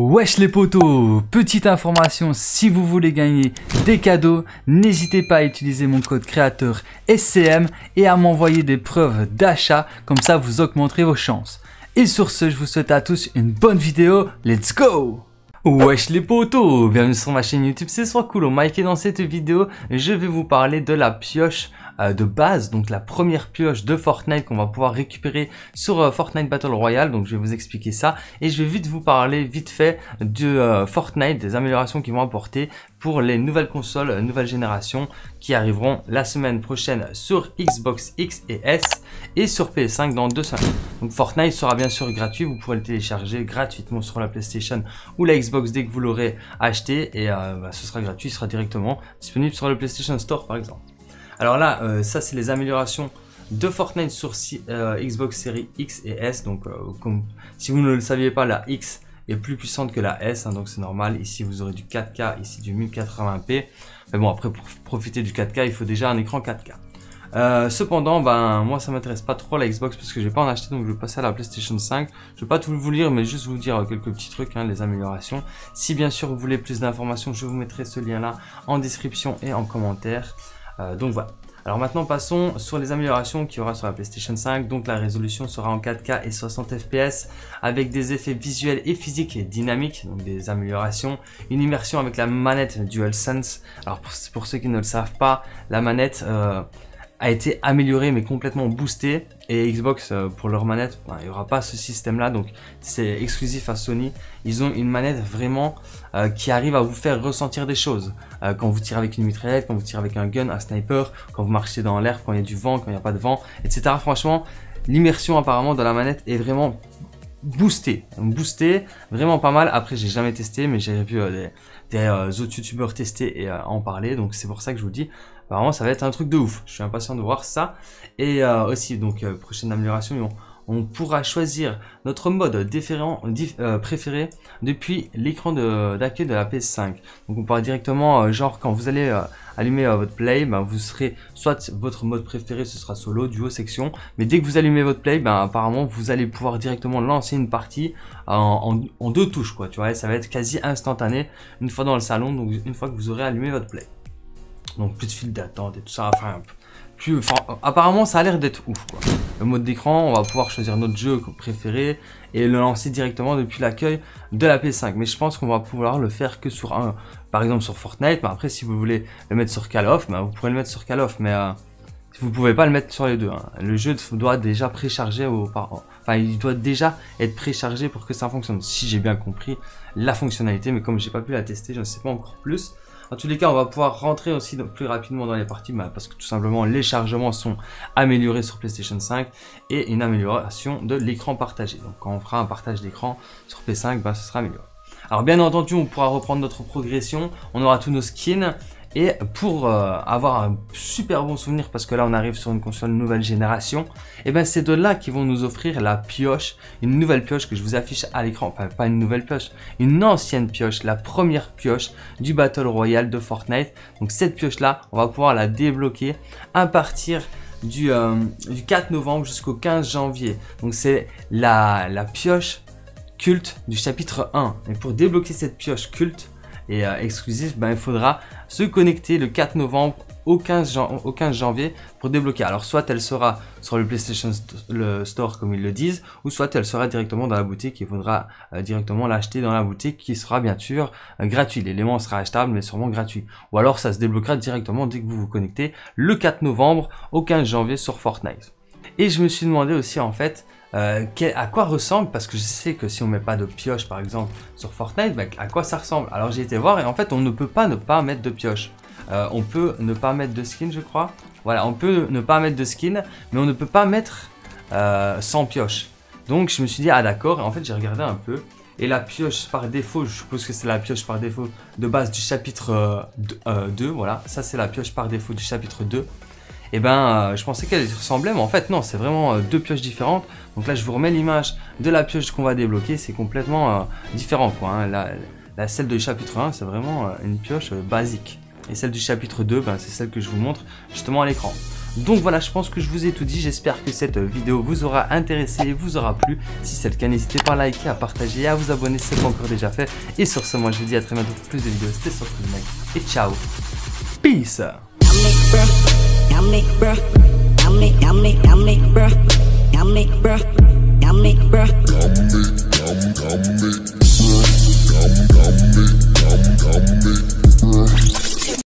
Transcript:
Wesh les potos Petite information, si vous voulez gagner des cadeaux, n'hésitez pas à utiliser mon code créateur SCM et à m'envoyer des preuves d'achat, comme ça vous augmenterez vos chances. Et sur ce, je vous souhaite à tous une bonne vidéo, let's go Wesh les potos Bienvenue sur ma chaîne YouTube, c'est soit cool, Mike et dans cette vidéo, je vais vous parler de la pioche euh, de base, donc la première pioche de Fortnite qu'on va pouvoir récupérer sur euh, Fortnite Battle Royale, donc je vais vous expliquer ça, et je vais vite vous parler vite fait de euh, Fortnite, des améliorations qu'ils vont apporter pour les nouvelles consoles nouvelle génération qui arriveront la semaine prochaine sur Xbox X et S et sur PS5 dans deux semaines. Donc Fortnite sera bien sûr gratuit, vous pourrez le télécharger gratuitement sur la PlayStation ou la Xbox dès que vous l'aurez acheté et bah, ce sera gratuit, il sera directement disponible sur le PlayStation Store par exemple. Alors là, euh, ça c'est les améliorations de Fortnite sur euh, Xbox Series X et S. Donc euh, comme, si vous ne le saviez pas, la X est plus puissante que la S, hein, donc c'est normal. Ici vous aurez du 4K, ici du 1080p. Mais bon, après pour profiter du 4K, il faut déjà un écran 4K. cependant, ben moi ça m'intéresse pas trop la Xbox parce que je vais pas en acheter donc je vais passer à la PlayStation 5. Je vais pas tout vous lire mais juste vous dire quelques petits trucs, hein, les améliorations. Si bien sûr vous voulez plus d'informations, je vous mettrai ce lien là en description et en commentaire. Euh, donc voilà. Alors maintenant passons sur les améliorations qu'il y aura sur la PlayStation 5. Donc la résolution sera en 4K et 60 FPS avec des effets visuels et physiques et dynamiques, donc des améliorations. Une immersion avec la manette DualSense. Alors pour, ceux qui ne le savent pas, la manette euh, a été améliorée mais complètement boostée et Xbox euh, pour leur manette il n'y aura pas ce système là donc c'est exclusif à Sony. Ils ont une manette vraiment euh, qui arrive à vous faire ressentir des choses. Euh, quand vous tirez avec une mitraillette quand vous tirez avec un gun un sniper quand vous marchez dans l'air quand il y a du vent quand il n'y a pas de vent etc franchement l'immersion apparemment de la manette est vraiment boostée boostée vraiment pas mal après j'ai jamais testé mais j'ai vu des, des autres youtubeurs tester et en parler donc c'est pour ça que je vous dis Apparemment, ça va être un truc de ouf. Je suis impatient de voir ça. Et euh, aussi, donc, euh, prochaine amélioration, on, pourra choisir notre mode euh, préféré depuis l'écran d'accueil de, la PS5. Donc, on pourra directement, genre, quand vous allez allumer votre play, ben, vous serez soit votre mode préféré, ce sera solo, duo, section. Mais dès que vous allumez votre play, ben, apparemment, vous allez pouvoir directement lancer une partie en, deux touches, quoi. Tu vois, ça va être quasi instantané une fois dans le salon, donc une fois que vous aurez allumé votre play. Donc plus de fil d'attente et tout ça. Enfin, plus, apparemment ça a l'air d'être ouf quoi. Le mode d'écran, on va pouvoir choisir notre jeu préféré et le lancer directement depuis l'accueil de la PS5. Mais je pense qu'on va pouvoir le faire que sur un, par exemple sur Fortnite. Mais après si vous voulez le mettre sur Call of, ben, vous pourrez le mettre sur Call of. Mais euh, vous pouvez pas le mettre sur les deux. Hein. Le jeu doit déjà précharger Enfin, il doit déjà être préchargé pour que ça fonctionne. Si j'ai bien compris la fonctionnalité, mais comme j'ai pas pu la tester, je ne sais pas encore plus. En tous les cas, on va pouvoir rentrer aussi plus rapidement dans les parties parce que tout simplement les chargements sont améliorés sur PlayStation 5 et une amélioration de l'écran partagé. Donc quand on fera un partage d'écran sur PS5, bah, ce sera amélioré. Alors bien entendu, on pourra reprendre notre progression, on aura tous nos skins, et pour euh, avoir un super bon souvenir, parce que là on arrive sur une console nouvelle génération, et eh ben c'est de là qu'ils vont nous offrir la pioche, une nouvelle pioche que je vous affiche à l'écran, enfin pas une nouvelle pioche, une ancienne pioche, la première pioche du Battle Royale de Fortnite. Donc cette pioche là, on va pouvoir la débloquer à partir du, euh, du 4 novembre jusqu'au 15 janvier. Donc c'est la, la pioche culte du chapitre 1. Et pour débloquer cette pioche culte, et euh, exclusif, ben, il faudra se connecter le 4 novembre au 15, au 15, janvier pour débloquer. Alors soit elle sera sur le PlayStation Store comme ils le disent, ou soit elle sera directement dans la boutique. Il faudra euh, directement l'acheter dans la boutique qui sera bien sûr euh, gratuit. L'élément sera achetable mais sûrement gratuit. Ou alors ça se débloquera directement dès que vous vous connectez le 4 novembre au 15 janvier sur Fortnite. Et je me suis demandé aussi en fait euh, à quoi ressemble, parce que je sais que si on met pas de pioche par exemple sur Fortnite, à quoi ça ressemble? Alors j'ai été voir et en fait on ne peut pas ne pas mettre de pioche. Euh, on peut ne pas mettre de skin je crois. Voilà, on peut ne pas mettre de skin, mais on ne peut pas mettre euh, sans pioche. Donc je me suis dit ah d'accord, en fait j'ai regardé un peu. Et la pioche par défaut, je suppose que c'est la pioche par défaut de base du chapitre 2, voilà. Ça c'est la pioche par défaut du chapitre 2 et eh ben euh, je pensais qu'elle ressemblait, mais en fait non, c'est vraiment euh, deux pioches différentes. Donc là je vous remets l'image de la pioche qu'on va débloquer, c'est complètement euh, différent quoi. Hein. La, celle du chapitre 1 c'est vraiment une pioche basique. Et celle du chapitre 2, ben, c'est celle que je vous montre justement à l'écran. Donc voilà, je pense que je vous ai tout dit. J'espère que cette vidéo vous aura intéressé et vous aura plu. Si c'est le cas, n'hésitez pas à liker, à partager et à vous abonner si ce n'est pas encore déjà fait. Et sur ce, moi je vous dis à très bientôt pour plus de vidéos. C'était sur et ciao. Peace. Dominic, bruh. Dominic, Dominic, Dominic, bruh. Dominic, bruh. Dominic, bruh.